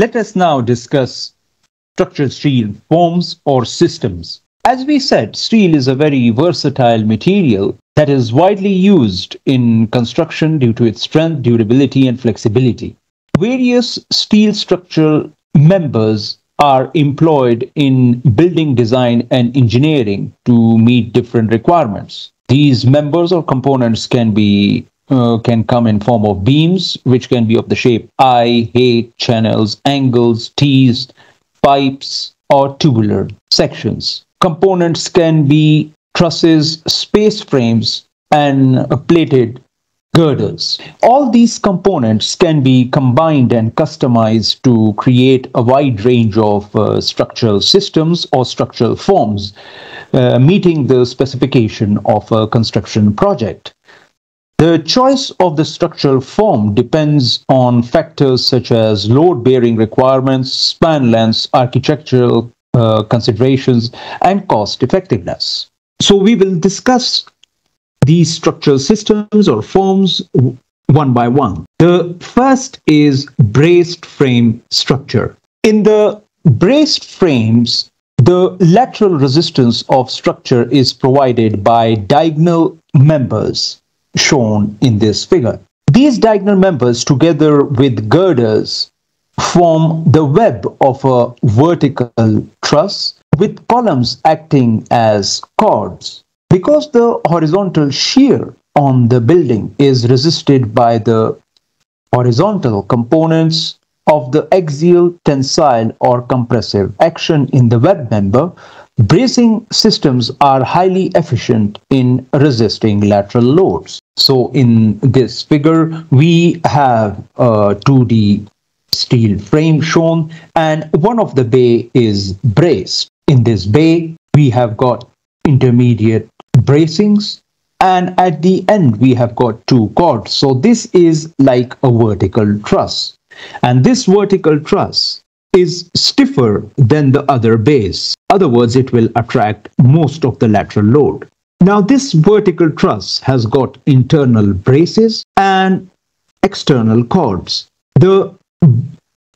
Let us now discuss structural steel forms or systems. As we said, steel is a very versatile material that is widely used in construction due to its strength, durability, and flexibility. Various steel structural members are employed in building design and engineering to meet different requirements. These members or components can be uh, can come in form of beams, which can be of the shape I, H, channels, angles, T's, pipes, or tubular sections. Components can be trusses, space frames, and uh, plated girders. All these components can be combined and customized to create a wide range of uh, structural systems or structural forms, uh, meeting the specification of a construction project. The choice of the structural form depends on factors such as load bearing requirements, span lengths, architectural uh, considerations, and cost effectiveness. So, we will discuss these structural systems or forms one by one. The first is braced frame structure. In the braced frames, the lateral resistance of structure is provided by diagonal members shown in this figure. These diagonal members, together with girders, form the web of a vertical truss with columns acting as chords. Because the horizontal shear on the building is resisted by the horizontal components of the axial, tensile, or compressive action in the web member, bracing systems are highly efficient in resisting lateral loads. So in this figure, we have uh, a 2D steel frame shown and one of the bay is braced. In this bay, we have got intermediate bracings and at the end we have got two chords. So this is like a vertical truss. And this vertical truss is stiffer than the other base. Other words, it will attract most of the lateral load. Now this vertical truss has got internal braces and external chords. The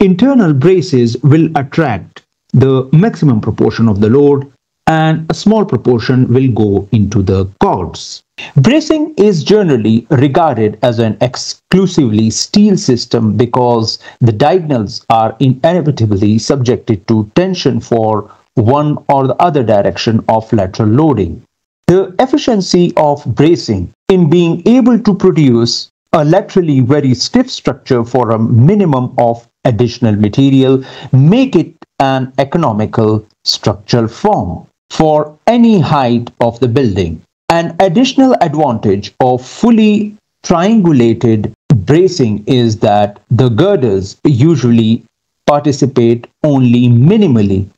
internal braces will attract the maximum proportion of the load and a small proportion will go into the chords. Bracing is generally regarded as an exclusively steel system because the diagonals are inevitably subjected to tension for one or the other direction of lateral loading. The efficiency of bracing in being able to produce a laterally very stiff structure for a minimum of additional material make it an economical structural form for any height of the building. An additional advantage of fully triangulated bracing is that the girders usually participate only minimally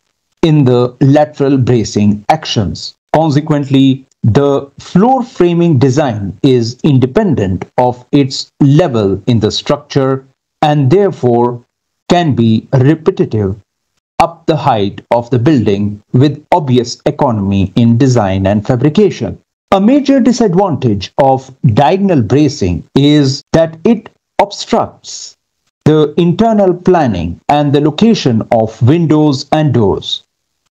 in the lateral bracing actions. Consequently, the floor framing design is independent of its level in the structure and therefore can be repetitive up the height of the building with obvious economy in design and fabrication. A major disadvantage of diagonal bracing is that it obstructs the internal planning and the location of windows and doors.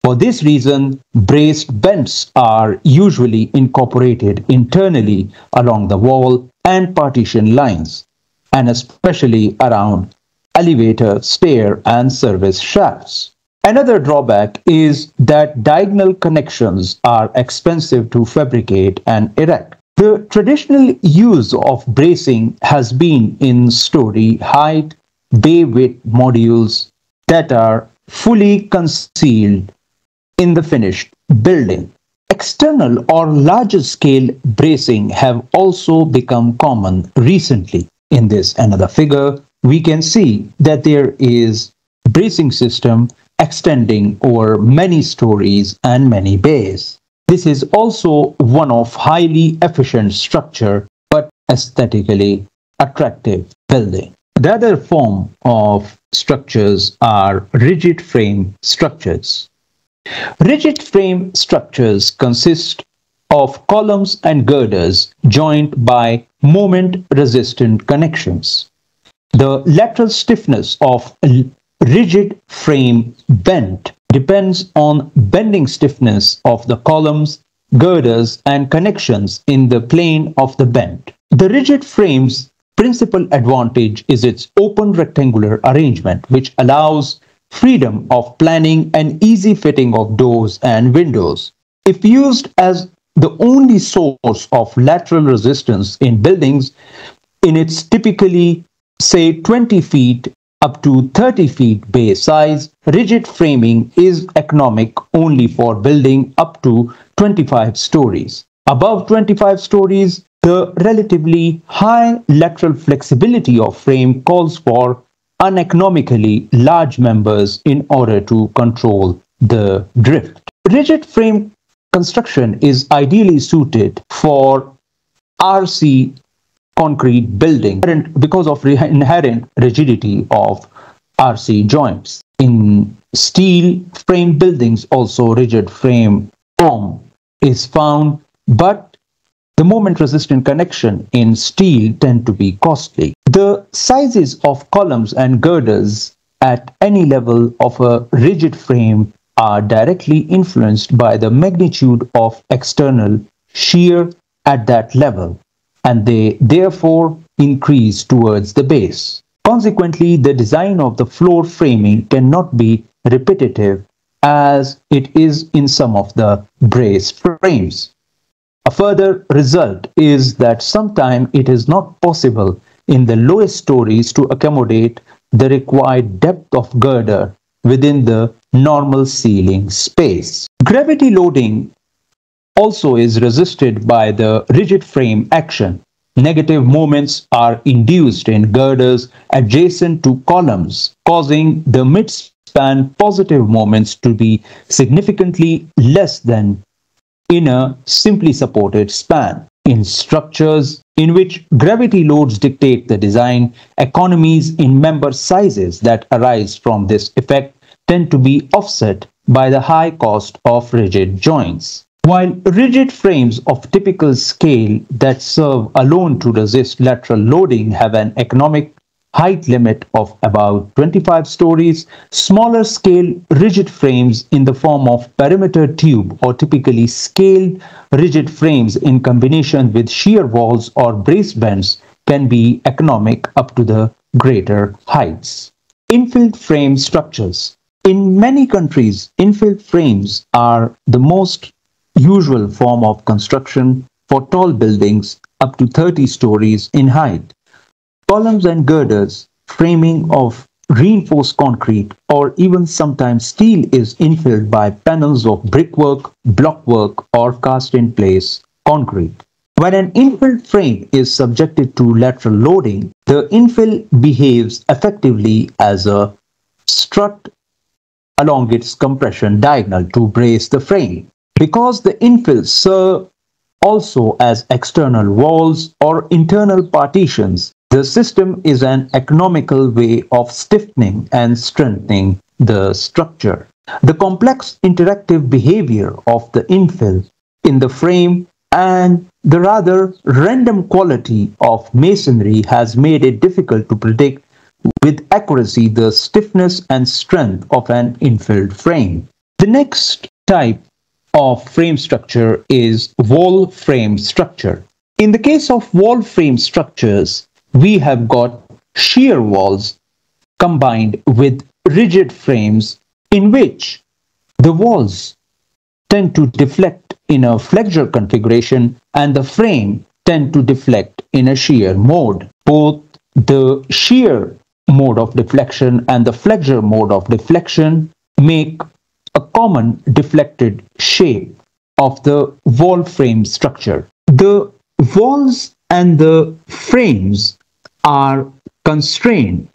For this reason, braced bents are usually incorporated internally along the wall and partition lines, and especially around elevator, stair, and service shafts. Another drawback is that diagonal connections are expensive to fabricate and erect. The traditional use of bracing has been in story height, bay width modules that are fully concealed in the finished building. External or larger scale bracing have also become common recently. In this another figure, we can see that there is bracing system extending over many stories and many bays. This is also one of highly efficient structure but aesthetically attractive building. The other form of structures are rigid frame structures. Rigid frame structures consist of columns and girders joined by moment resistant connections. The lateral stiffness of rigid frame bent depends on bending stiffness of the columns, girders, and connections in the plane of the bent. The rigid frame's principal advantage is its open rectangular arrangement, which allows freedom of planning and easy fitting of doors and windows. If used as the only source of lateral resistance in buildings in its typically say 20 feet up to 30 feet base size, rigid framing is economic only for building up to 25 stories. Above 25 stories, the relatively high lateral flexibility of frame calls for uneconomically large members in order to control the drift. Rigid frame construction is ideally suited for RC concrete building because of inherent rigidity of RC joints. In steel frame buildings, also rigid frame form is found, but the moment resistant connection in steel tend to be costly. The sizes of columns and girders at any level of a rigid frame are directly influenced by the magnitude of external shear at that level and they therefore increase towards the base. Consequently, the design of the floor framing cannot be repetitive as it is in some of the brace frames. A further result is that sometimes it is not possible in the lowest stories to accommodate the required depth of girder within the normal ceiling space. Gravity loading also is resisted by the rigid frame action. Negative moments are induced in girders adjacent to columns, causing the mid-span positive moments to be significantly less than in a simply supported span. In structures in which gravity loads dictate the design, economies in member sizes that arise from this effect tend to be offset by the high cost of rigid joints. While rigid frames of typical scale that serve alone to resist lateral loading have an economic height limit of about 25 stories, smaller scale rigid frames in the form of perimeter tube or typically scaled rigid frames in combination with shear walls or brace bents can be economic up to the greater heights. Infill frame structures. In many countries, infill frames are the most usual form of construction for tall buildings up to 30 stories in height. Columns and girders, framing of reinforced concrete, or even sometimes steel is infilled by panels of brickwork, blockwork, or cast in place concrete. When an infill frame is subjected to lateral loading, the infill behaves effectively as a strut along its compression diagonal to brace the frame. Because the infills serve also as external walls or internal partitions, the system is an economical way of stiffening and strengthening the structure. The complex interactive behavior of the infill in the frame and the rather random quality of masonry has made it difficult to predict with accuracy the stiffness and strength of an infilled frame. The next type of frame structure is wall frame structure. In the case of wall frame structures, we have got shear walls combined with rigid frames in which the walls tend to deflect in a flexure configuration and the frame tend to deflect in a shear mode. Both the shear mode of deflection and the flexure mode of deflection make a common deflected shape of the wall frame structure. The walls and the frames are constrained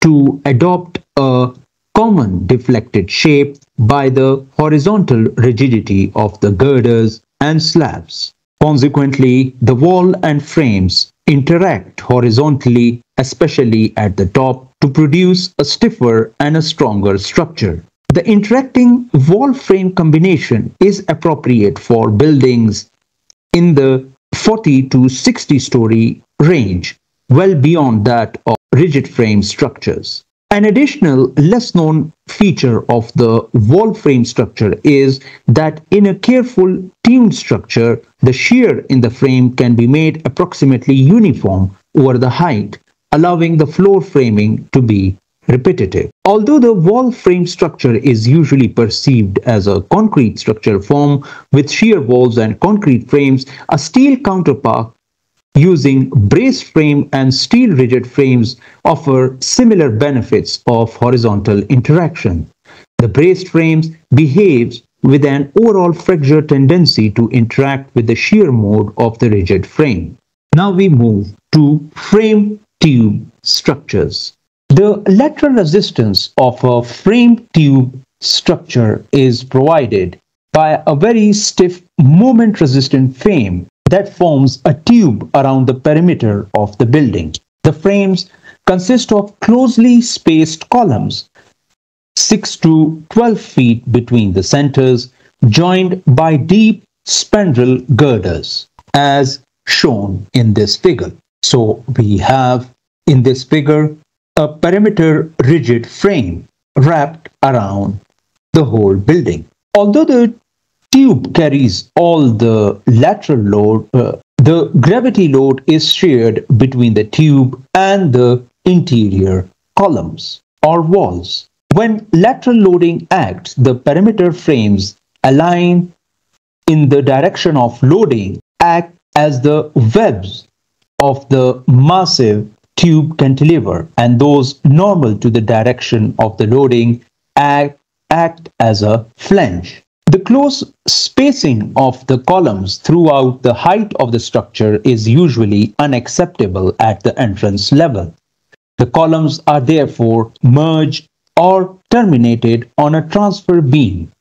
to adopt a common deflected shape by the horizontal rigidity of the girders and slabs. Consequently, the wall and frames interact horizontally, especially at the top, to produce a stiffer and a stronger structure. The interacting wall frame combination is appropriate for buildings in the 40 to 60 story range, well beyond that of rigid frame structures. An additional less known feature of the wall frame structure is that in a careful tuned structure, the shear in the frame can be made approximately uniform over the height, allowing the floor framing to be repetitive. Although the wall frame structure is usually perceived as a concrete structure form with shear walls and concrete frames, a steel counterpart using brace frame and steel rigid frames offer similar benefits of horizontal interaction. The braced frames behaves with an overall fracture tendency to interact with the shear mode of the rigid frame. Now we move to frame tube structures. The lateral resistance of a frame tube structure is provided by a very stiff moment resistant frame that forms a tube around the perimeter of the building. The frames consist of closely spaced columns, 6 to 12 feet between the centers, joined by deep spandrel girders, as shown in this figure. So we have in this figure a perimeter rigid frame wrapped around the whole building. Although the tube carries all the lateral load, uh, the gravity load is shared between the tube and the interior columns or walls. When lateral loading acts, the perimeter frames align in the direction of loading act as the webs of the massive tube cantilever and those normal to the direction of the loading act, act as a flange. The close spacing of the columns throughout the height of the structure is usually unacceptable at the entrance level. The columns are therefore merged or terminated on a transfer beam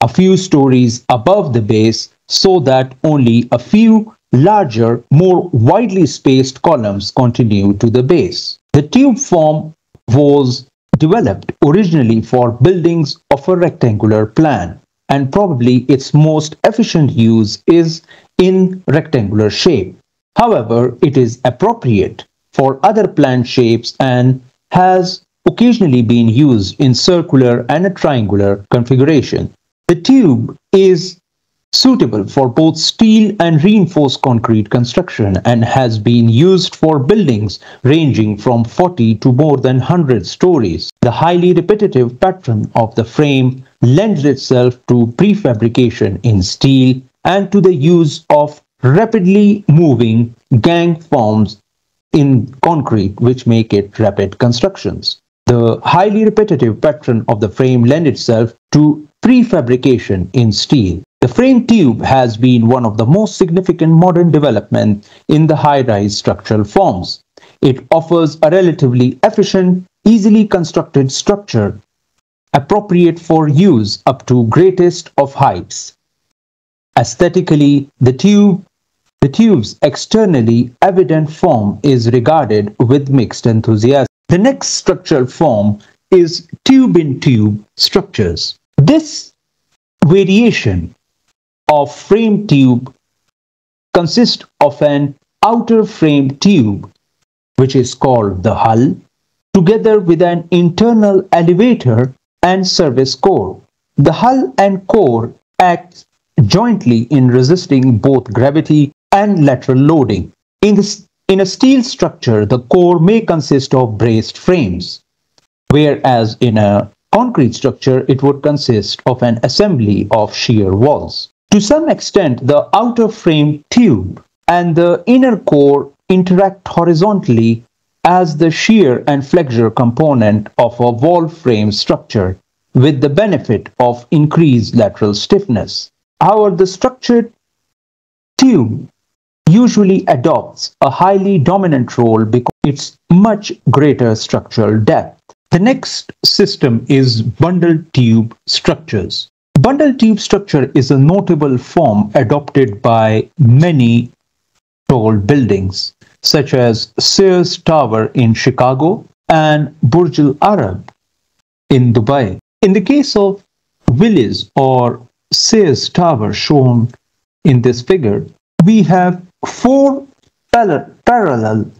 a few stories above the base so that only a few larger, more widely spaced columns continue to the base. The tube form was developed originally for buildings of a rectangular plan and probably its most efficient use is in rectangular shape. However, it is appropriate for other plant shapes and has occasionally been used in circular and a triangular configuration. The tube is suitable for both steel and reinforced concrete construction and has been used for buildings ranging from 40 to more than 100 stories. The highly repetitive pattern of the frame lends itself to prefabrication in steel and to the use of rapidly moving gang forms in concrete which make it rapid constructions. The highly repetitive pattern of the frame lends itself to prefabrication in steel. The frame tube has been one of the most significant modern developments in the high-rise structural forms. It offers a relatively efficient, easily constructed structure appropriate for use up to greatest of heights. Aesthetically, the tube the tube's externally evident form is regarded with mixed enthusiasm. The next structural form is tube-in-tube structures. This variation of frame tube consists of an outer frame tube, which is called the hull, together with an internal elevator and service core. The hull and core act jointly in resisting both gravity and lateral loading. In, the, in a steel structure, the core may consist of braced frames, whereas in a concrete structure, it would consist of an assembly of shear walls. To some extent, the outer frame tube and the inner core interact horizontally as the shear and flexure component of a wall frame structure with the benefit of increased lateral stiffness. However, the structured tube usually adopts a highly dominant role because it's much greater structural depth. The next system is bundled tube structures. Bundle tube structure is a notable form adopted by many tall buildings such as Sears Tower in Chicago and Burj Al Arab in Dubai. In the case of Willis or Sears Tower shown in this figure, we have four parallel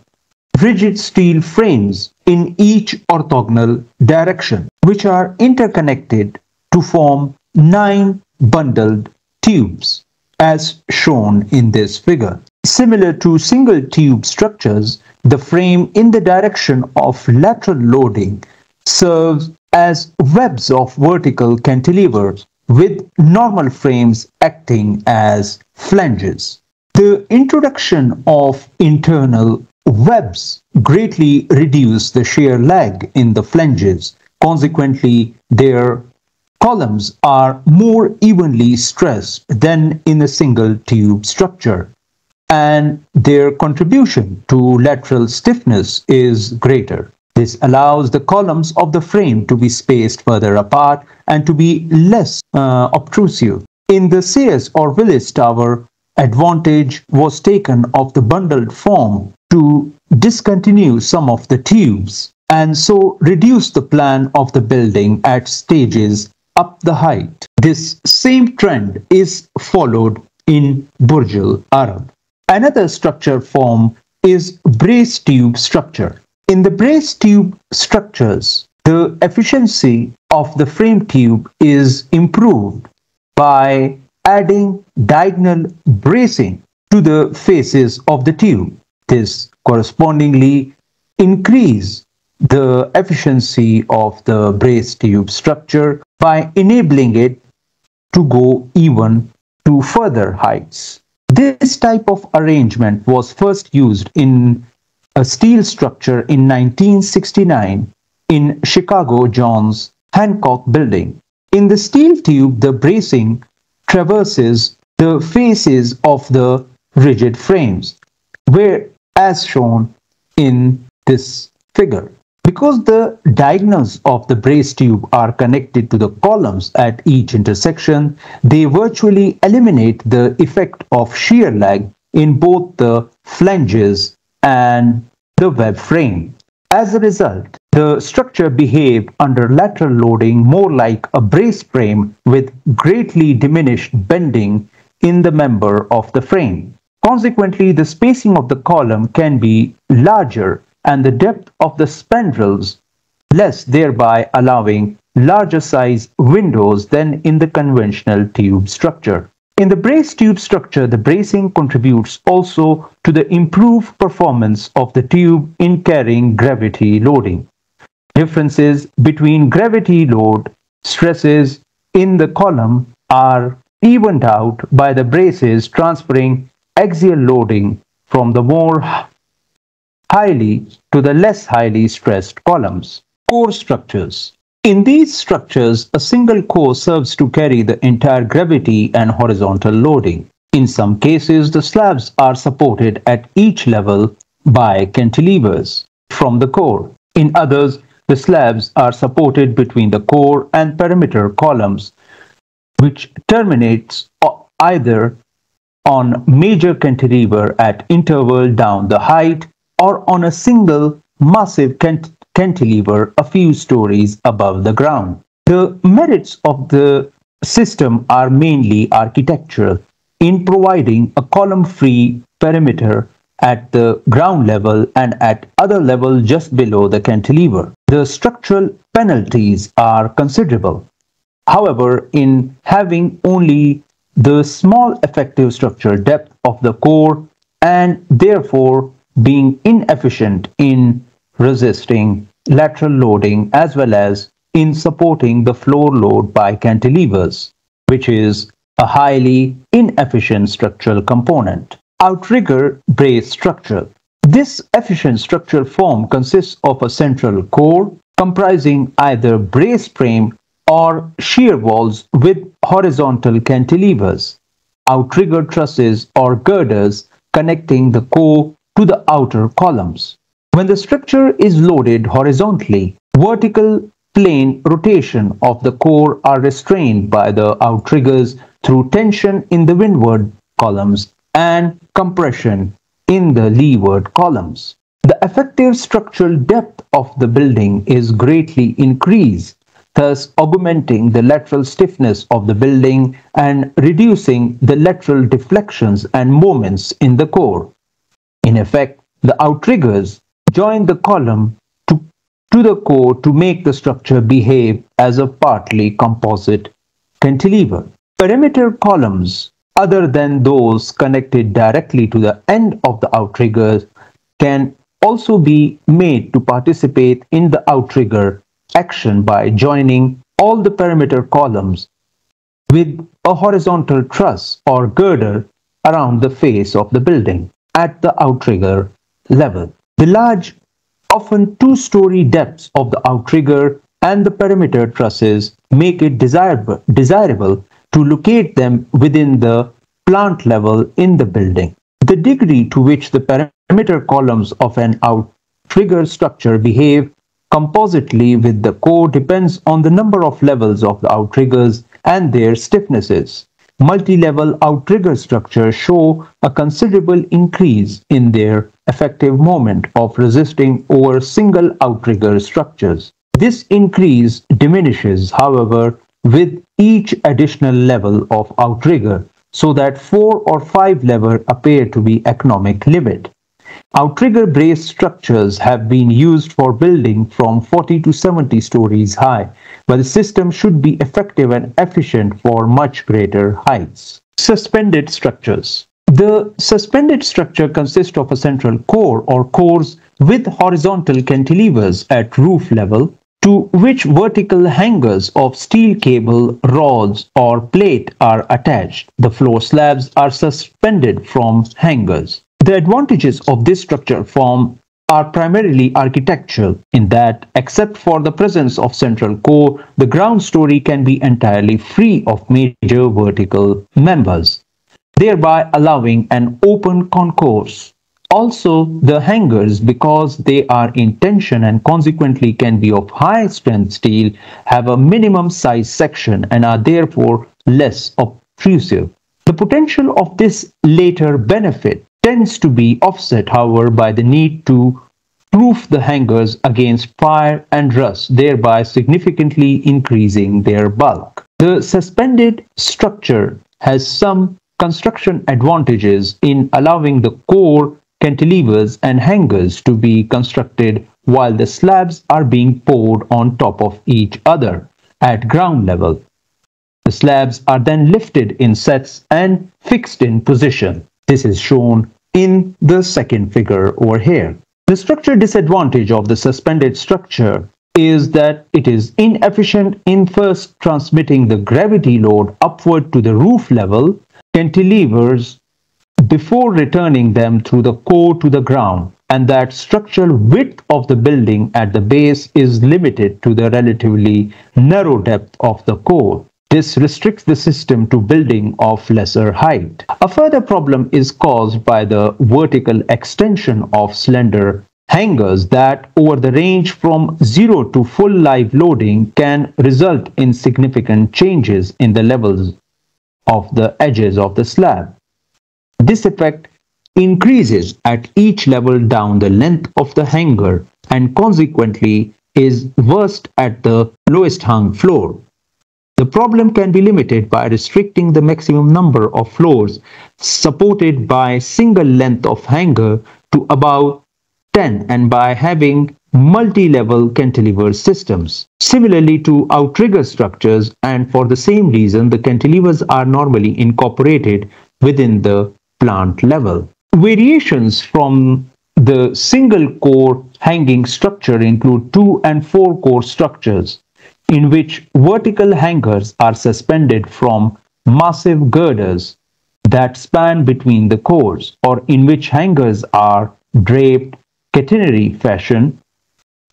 rigid steel frames in each orthogonal direction, which are interconnected to form nine bundled tubes, as shown in this figure. Similar to single tube structures, the frame in the direction of lateral loading serves as webs of vertical cantilevers with normal frames acting as flanges. The introduction of internal webs greatly reduce the shear lag in the flanges. Consequently, their columns are more evenly stressed than in a single tube structure, and their contribution to lateral stiffness is greater. This allows the columns of the frame to be spaced further apart and to be less uh, obtrusive. In the Sears or Willis Tower, advantage was taken of the bundled form to discontinue some of the tubes and so reduce the plan of the building at stages up the height. This same trend is followed in Burj Al Arab. Another structure form is brace tube structure. In the brace tube structures, the efficiency of the frame tube is improved by adding diagonal bracing to the faces of the tube. This correspondingly increase the efficiency of the brace tube structure by enabling it to go even to further heights. This type of arrangement was first used in a steel structure in 1969 in Chicago Johns Hancock Building. In the steel tube, the bracing traverses the faces of the rigid frames, where as shown in this figure. Because the diagonals of the brace tube are connected to the columns at each intersection, they virtually eliminate the effect of shear lag in both the flanges and the web frame. As a result, the structure behaved under lateral loading more like a brace frame with greatly diminished bending in the member of the frame. Consequently, the spacing of the column can be larger and the depth of the spandrels less, thereby allowing larger size windows than in the conventional tube structure. In the brace tube structure, the bracing contributes also to the improved performance of the tube in carrying gravity loading. Differences between gravity load stresses in the column are evened out by the braces transferring axial loading from the more highly to the less highly stressed columns. Core structures. In these structures, a single core serves to carry the entire gravity and horizontal loading. In some cases, the slabs are supported at each level by cantilevers from the core. In others, the slabs are supported between the core and perimeter columns, which terminates either on major cantilever at interval down the height or on a single massive cant cantilever a few stories above the ground. The merits of the system are mainly architectural in providing a column-free perimeter at the ground level and at other level just below the cantilever. The structural penalties are considerable. However, in having only the small effective structure depth of the core and therefore being inefficient in resisting lateral loading as well as in supporting the floor load by cantilevers, which is a highly inefficient structural component. Outrigger brace structure. This efficient structural form consists of a central core comprising either brace frame or shear walls with horizontal cantilevers, outrigger trusses or girders connecting the core to the outer columns. When the structure is loaded horizontally, vertical plane rotation of the core are restrained by the outriggers through tension in the windward columns and compression in the leeward columns. The effective structural depth of the building is greatly increased thus augmenting the lateral stiffness of the building and reducing the lateral deflections and moments in the core. In effect, the outriggers join the column to to the core to make the structure behave as a partly composite cantilever. Perimeter columns, other than those connected directly to the end of the outriggers, can also be made to participate in the outrigger action by joining all the perimeter columns with a horizontal truss or girder around the face of the building at the outrigger level. The large, often two-story depths of the outrigger and the perimeter trusses make it desirable, desirable to locate them within the plant level in the building. The degree to which the perimeter columns of an outrigger structure behave compositely with the core depends on the number of levels of the outriggers and their stiffnesses. Multi-level outrigger structures show a considerable increase in their effective moment of resisting over single outrigger structures. This increase diminishes, however, with each additional level of outrigger, so that four or five levels appear to be economic limit. Outrigger brace structures have been used for building from 40 to 70 stories high, but the system should be effective and efficient for much greater heights. Suspended structures. The suspended structure consists of a central core or cores with horizontal cantilevers at roof level to which vertical hangers of steel cable, rods or plate are attached. The floor slabs are suspended from hangers. The advantages of this structure form are primarily architectural in that, except for the presence of central core, the ground story can be entirely free of major vertical members, thereby allowing an open concourse. Also, the hangers, because they are in tension and consequently can be of high strength steel, have a minimum size section and are therefore less obtrusive. The potential of this later benefit tends to be offset, however, by the need to proof the hangers against fire and rust, thereby significantly increasing their bulk. The suspended structure has some construction advantages in allowing the core cantilevers and hangers to be constructed while the slabs are being poured on top of each other at ground level. The slabs are then lifted in sets and fixed in position. This is shown in the second figure over here. The structure disadvantage of the suspended structure is that it is inefficient in first transmitting the gravity load upward to the roof level cantilevers before returning them through the core to the ground and that structural width of the building at the base is limited to the relatively narrow depth of the core. This restricts the system to building of lesser height. A further problem is caused by the vertical extension of slender hangers that over the range from zero to full live loading can result in significant changes in the levels of the edges of the slab. This effect increases at each level down the length of the hanger and consequently is worst at the lowest hung floor. The problem can be limited by restricting the maximum number of floors supported by single length of hanger to about 10 and by having multi-level cantilever systems. Similarly to outrigger structures and for the same reason the cantilevers are normally incorporated within the plant level. Variations from the single core hanging structure include two and four core structures in which vertical hangers are suspended from massive girders that span between the cores, or in which hangers are draped catenary fashion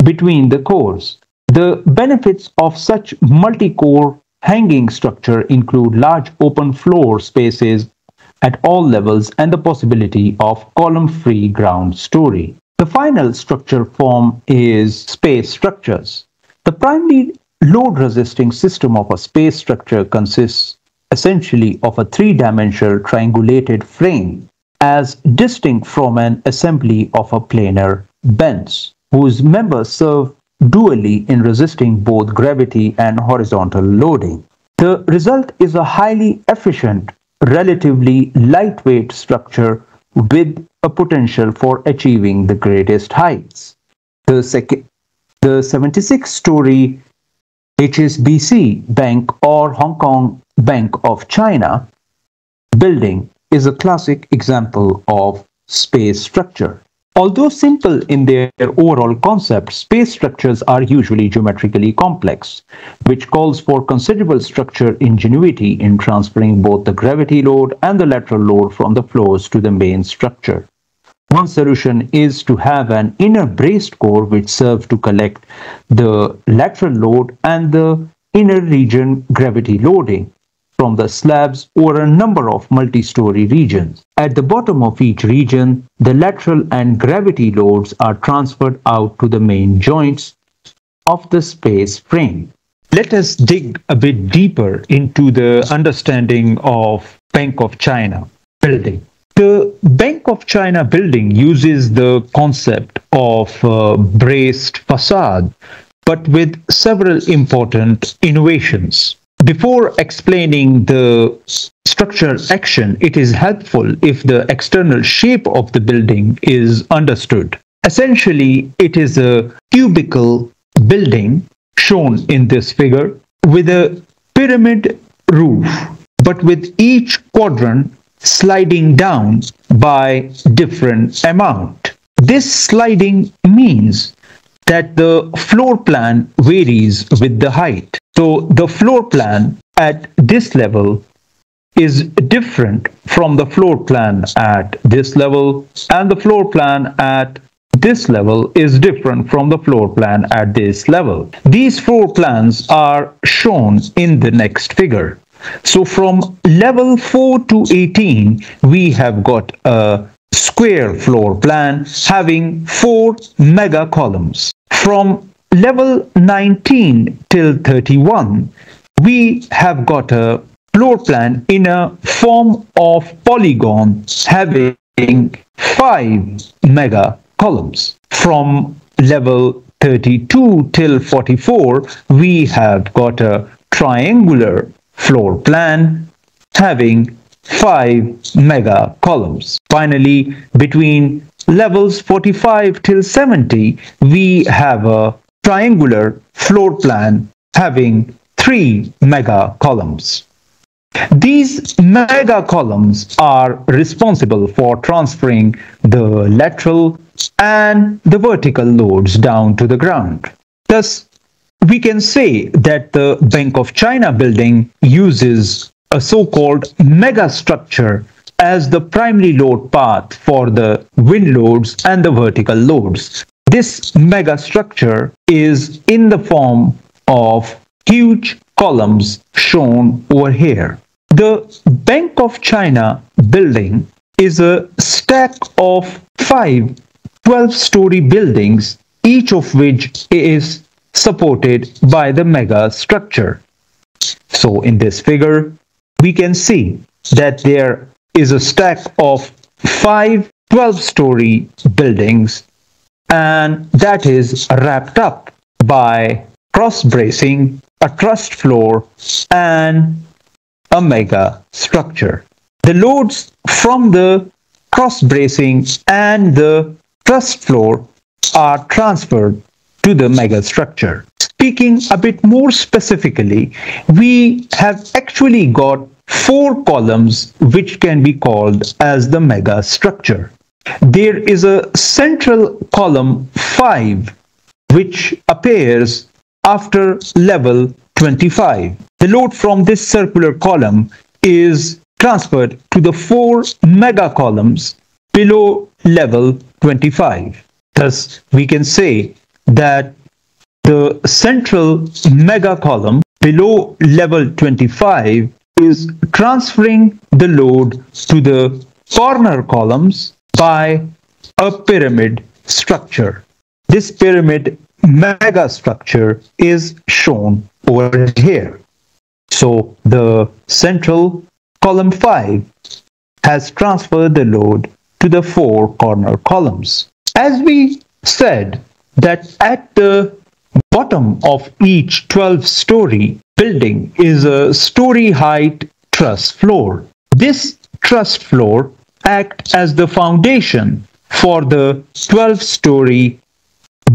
between the cores. The benefits of such multi-core hanging structure include large open floor spaces at all levels and the possibility of column-free ground story. The final structure form is space structures. The primary load resisting system of a space structure consists essentially of a three-dimensional triangulated frame as distinct from an assembly of a planar bench whose members serve dually in resisting both gravity and horizontal loading. The result is a highly efficient, relatively lightweight structure with a potential for achieving the greatest heights. The, The 76 story HSBC Bank or Hong Kong Bank of China building is a classic example of space structure. Although simple in their overall concept, space structures are usually geometrically complex, which calls for considerable structure ingenuity in transferring both the gravity load and the lateral load from the floors to the main structure. One solution is to have an inner braced core which serves to collect the lateral load and the inner region gravity loading from the slabs over a number of multi-story regions. At the bottom of each region, the lateral and gravity loads are transferred out to the main joints of the space frame. Let us dig a bit deeper into the understanding of Bank of China building. The Bank of China building uses the concept of uh, braced facade, but with several important innovations. Before explaining the structural action, it is helpful if the external shape of the building is understood. Essentially, it is a cubical building shown in this figure with a pyramid roof, but with each quadrant sliding down by different amount. This sliding means that the floor plan varies with the height. So the floor plan at this level is different from the floor plan at this level and the floor plan at this level is different from the floor plan at this level. These floor plans are shown in the next figure. So from level 4 to 18, we have got a square floor plan having four mega columns. From level 19 till 31, we have got a floor plan in a form of polygon having five mega columns. From level 32 till 44, we have got a triangular floor plan having 5 mega columns. Finally, between levels 45 till 70, we have a triangular floor plan having 3 mega columns. These mega columns are responsible for transferring the lateral and the vertical loads down to the ground. Thus, we can say that the Bank of China building uses a so-called mega structure as the primary load path for the wind loads and the vertical loads. This mega structure is in the form of huge columns shown over here. The Bank of China building is a stack of five 12-story buildings, each of which is supported by the mega structure. So in this figure, we can see that there is a stack of five 12-story buildings and that is wrapped up by cross bracing, a trussed floor and a mega structure. The loads from the cross bracing and the trussed floor are transferred to the megastructure. Speaking a bit more specifically, we have actually got four columns which can be called as the megastructure. There is a central column 5 which appears after level 25. The load from this circular column is transferred to the four mega columns below level 25. Thus, we can say that the central mega column below level 25 is transferring the load to the corner columns by a pyramid structure. This pyramid mega structure is shown over here. So the central column 5 has transferred the load to the four corner columns. As we said, that at the bottom of each 12 story building is a story height truss floor. This truss floor acts as the foundation for the 12 story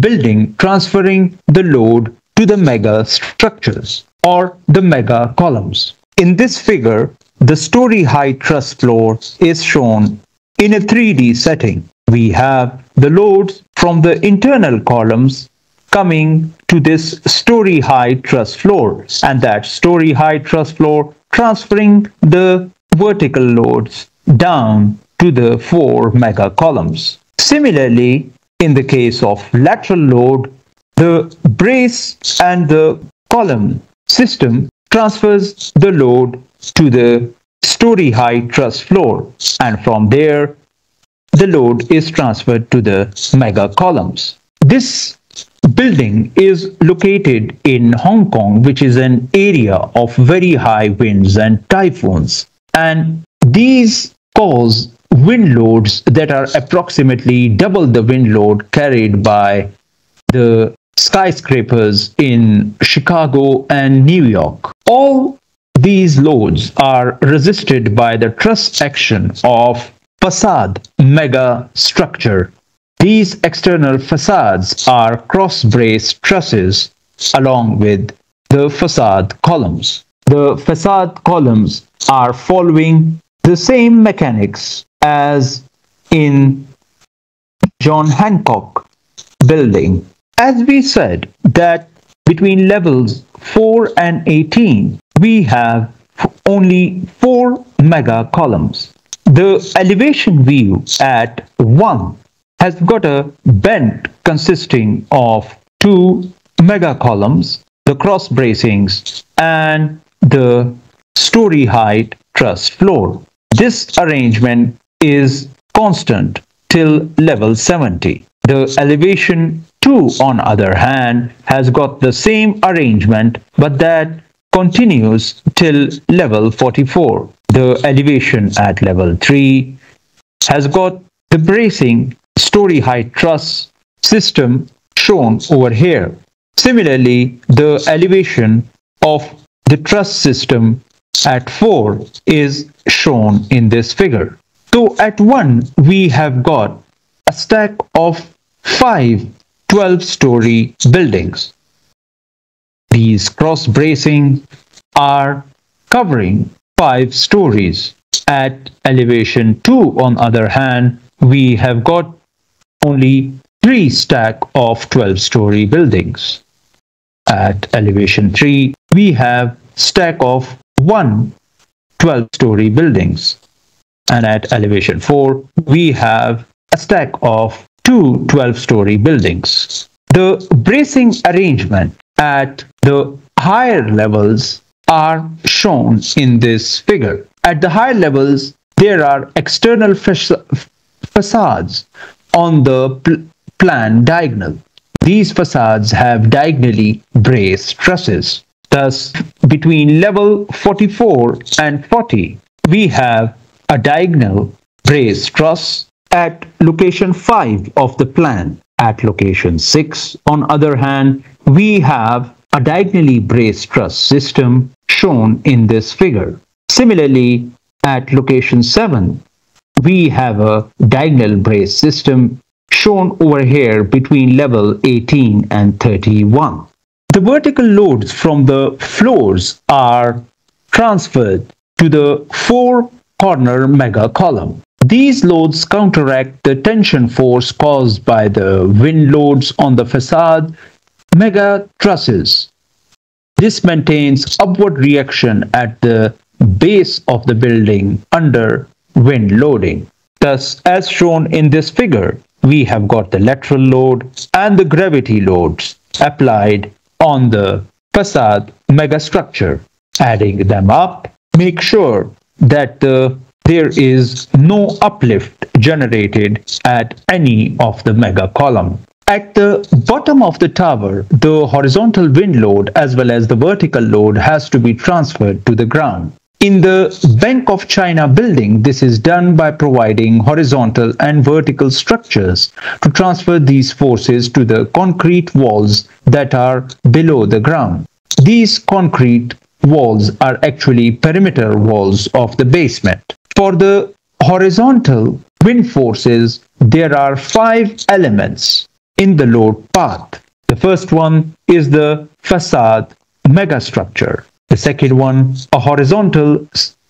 building transferring the load to the mega structures or the mega columns. In this figure, the story height truss floor is shown in a 3D setting. We have the loads from the internal columns coming to this story high truss floor and that story high truss floor transferring the vertical loads down to the four mega columns. Similarly, in the case of lateral load, the brace and the column system transfers the load to the story high truss floor and from there the load is transferred to the mega columns. This building is located in Hong Kong which is an area of very high winds and typhoons and these cause wind loads that are approximately double the wind load carried by the skyscrapers in Chicago and New York. All these loads are resisted by the truss action of facade mega structure. These external facades are cross brace trusses along with the facade columns. The facade columns are following the same mechanics as in John Hancock building. As we said that between levels 4 and 18, we have only 4 mega columns. The elevation view at 1 has got a bent consisting of two mega columns, the cross bracings, and the story height truss floor. This arrangement is constant till level 70. The elevation 2 on other hand has got the same arrangement but that continues till level 44. The elevation at level 3 has got the bracing story height truss system shown over here. Similarly, the elevation of the truss system at 4 is shown in this figure. So at 1, we have got a stack of 5 12-story buildings. These cross bracing are covering 5 stories. At elevation 2, on other hand, we have got only 3 stack of 12-story buildings. At elevation 3, we have stack of 1 12-story buildings and at elevation 4 we have a stack of two 12-story buildings. The bracing arrangement at the higher levels are shown in this figure. At the higher levels, there are external facades on the pl plan diagonal. These facades have diagonally braced trusses. Thus, between level 44 and 40, we have a diagonal brace truss at location 5 of the plan. At location 6, on other hand, we have a diagonally braced truss system shown in this figure. Similarly, at location 7, we have a diagonal brace system shown over here between level 18 and 31. The vertical loads from the floors are transferred to the four corner mega column. These loads counteract the tension force caused by the wind loads on the facade mega trusses. This maintains upward reaction at the base of the building under wind loading. Thus, as shown in this figure, we have got the lateral load and the gravity loads applied on the facade megastructure. Adding them up, make sure that uh, there is no uplift generated at any of the mega column. At the bottom of the tower, the horizontal wind load as well as the vertical load has to be transferred to the ground. In the Bank of China building, this is done by providing horizontal and vertical structures to transfer these forces to the concrete walls that are below the ground. These concrete walls are actually perimeter walls of the basement. For the horizontal wind forces, there are five elements in the load path. The first one is the facade megastructure. The second one, a horizontal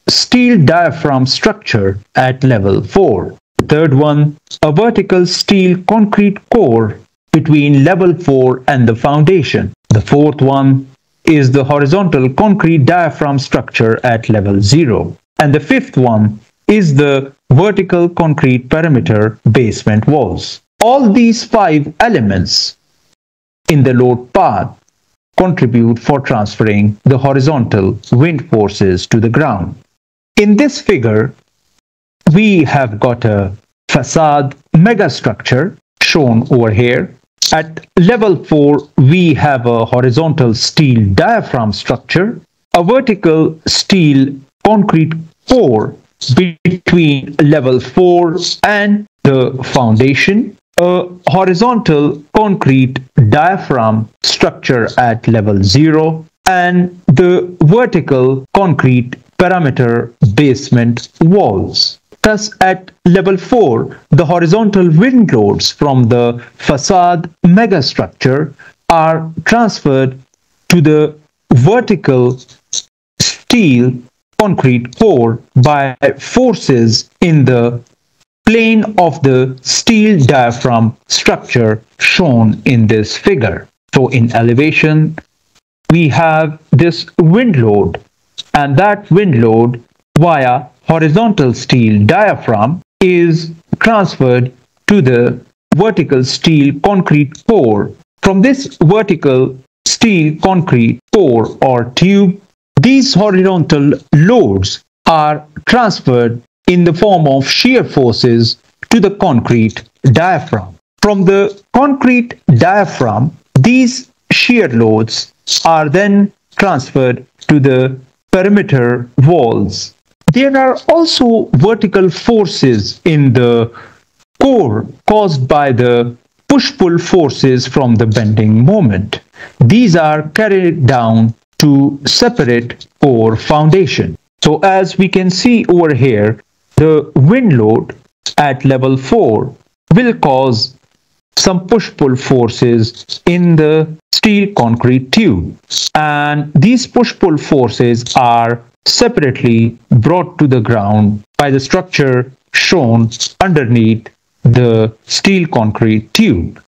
steel diaphragm structure at level 4. The third one, a vertical steel concrete core between level 4 and the foundation. The fourth one is the horizontal concrete diaphragm structure at level 0. And the fifth one is the vertical concrete perimeter basement walls. All these five elements in the load path contribute for transferring the horizontal wind forces to the ground. In this figure, we have got a facade megastructure shown over here. At level 4, we have a horizontal steel diaphragm structure, a vertical steel concrete core between level 4 and the foundation, a horizontal concrete diaphragm structure at level 0, and the vertical concrete perimeter basement walls. Thus, at level 4, the horizontal wind loads from the facade megastructure are transferred to the vertical steel concrete core by forces in the plane of the steel diaphragm structure shown in this figure. So in elevation, we have this wind load and that wind load via horizontal steel diaphragm is transferred to the vertical steel concrete core. From this vertical steel concrete core or tube these horizontal loads are transferred in the form of shear forces to the concrete diaphragm. From the concrete diaphragm, these shear loads are then transferred to the perimeter walls. There are also vertical forces in the core caused by the push-pull forces from the bending moment. These are carried down to separate core foundation. So as we can see over here, the wind load at level 4 will cause some push-pull forces in the steel concrete tube. And these push-pull forces are separately brought to the ground by the structure shown underneath the steel concrete tube.